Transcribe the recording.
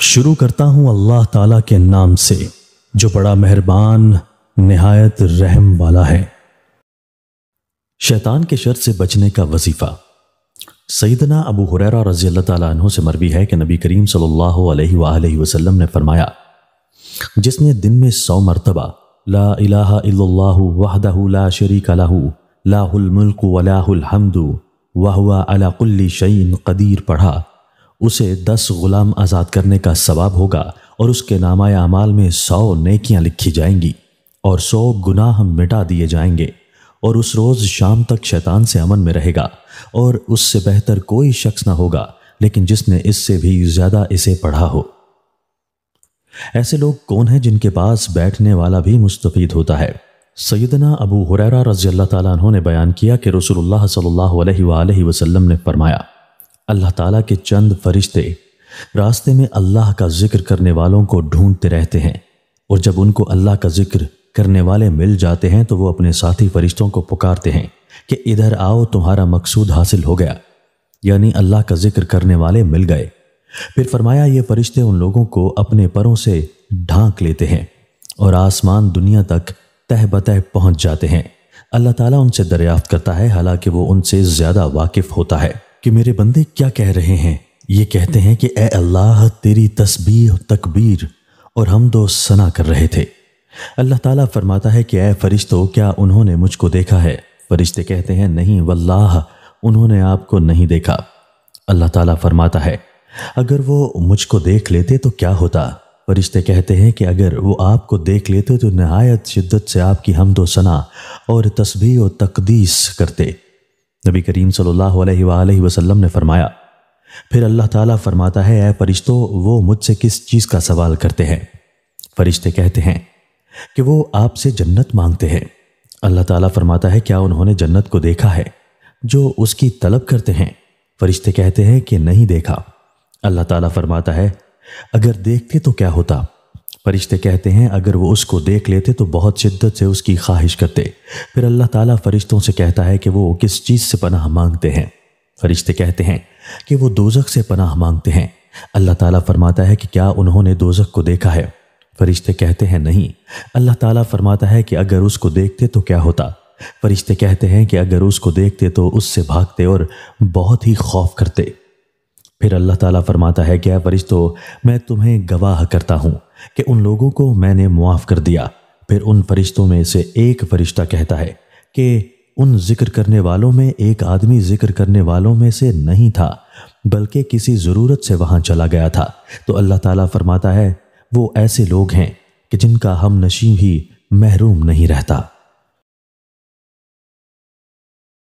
शुरू करता हूँ अल्लाह ताला के नाम से, जो बड़ा मेहरबान, नहायत रहम वाला है। शैतान के शर से बचने का वजीफा। सईदना अबू हुरैरा रज़ी अल्लाह से मरवी है कि नबी करीम सल्लल्लाहु अलैहि वसल्लम ने फरमाया, जिसने दिन में सौ मरतबा, ला इलाहा ला शरीका लहू, लाहुल मुल्क वलाहुल हमदु वहुआ अला कुल्ली कदीर पढ़ा उसे दस गुलाम आज़ाद करने का सवाब होगा और उसके नामा अमाल में सौ नेकियाँ लिखी जाएँगी और सौ गुनाह मिटा दिए जाएँगे और उस रोज़ शाम तक शैतान से अमन में रहेगा और उससे बेहतर कोई शख्स ना होगा, लेकिन जिसने इससे भी ज़्यादा इसे पढ़ा हो। ऐसे लोग कौन हैं जिनके पास बैठने वाला भी मुस्तफ़ीद होता है? सैदना अबू हुरैरा रज़ी अल्लाह ने बयान किया कि रसूलुल्लाह सल्लल्लाहु अलैहि ने फरमाया अल्लाह ताला के चंद फरिश्ते रास्ते में अल्लाह का ज़िक्र करने वालों को ढूंढते रहते हैं और जब उनको अल्लाह का ज़िक्र करने वाले मिल जाते हैं तो वो अपने साथी फरिश्तों को पुकारते हैं कि इधर आओ, तुम्हारा मकसूद हासिल हो गया। यानी अल्लाह का ज़िक्र करने वाले मिल गए। फिर फरमाया, ये फरिश्ते उन लोगों को अपने परों से ढांक लेते हैं और आसमान दुनिया तक तह बतह पहुँच जाते हैं। अल्लाह ताला उनसे दरियाफ्त करता है, हालाँकि वो उनसे ज़्यादा वाकिफ होता है। कि मेरे बंदे क्या कह रहे हैं? ये कहते हैं कि, ए अल्लाह, तेरी तस्बीह, तकबीर और हम दो सना कर रहे थे। अल्लाह ताला फरमाता है कि, ए फरिश्तो, क्या उन्होंने मुझको देखा है? फरिश्ते कहते हैं, नहीं, वल्लाह, उन्होंने आपको नहीं देखा। अल्लाह ताला फरमाता है, अगर वो मुझको देख लेते तो क्या होता? फरिश्ते कहते हैं कि, अगर वो आपको देख लेते तो नहायत शिद्दत से आपकी हमदो सना और तस्बीह और तकदीस करते। नबी करीम सल्लल्लाहु अलैहि वसल्लम ने फरमाया, फिर अल्लाह ताला फरमाता है, ऐ फरिश्तों, वो मुझसे किस चीज़ का सवाल करते हैं? फरिश्ते कहते हैं कि वो आपसे जन्नत मांगते हैं। अल्लाह ताला फरमाता है, क्या उन्होंने जन्नत को देखा है जो उसकी तलब करते हैं? फरिश्ते कहते हैं कि, नहीं देखा। अल्लाह ताला फरमाता है, अगर देखते तो क्या होता? फरिश्ते कहते हैं, अगर वो उसको देख लेते तो बहुत शिद्दत से उसकी ख्वाहिश करते। फिर अल्लाह ताला फरिश्तों से कहता है कि वो किस चीज़ से पनाह मांगते हैं। फरिश्ते कहते हैं कि वो दोजक से पनाह मांगते हैं। अल्लाह ताला फरमाता है कि क्या उन्होंने दोजक को देखा है? फरिश्ते कहते हैं, नहीं। अल्लाह ताला फरमाता है कि अगर उसको देखते तो क्या होता? फरिश्ते कहते हैं कि अगर उसको देखते तो उससे भागते और बहुत ही खौफ करते। फिर अल्लाह ताला फरमाता है, क्या फरिश्तों, मैं तुम्हें गवाह करता हूँ कि उन लोगों को मैंने मुआफ़ कर दिया। फिर उन फरिश्तों में से एक फरिश्ता कहता है कि उन ज़िक्र करने वालों में एक आदमी ज़िक्र करने वालों में से नहीं था, बल्कि किसी ज़रूरत से वहाँ चला गया था। तो अल्लाह ताला फरमाता है, वो ऐसे लोग हैं कि जिनका हम नशी ही महरूम नहीं रहता।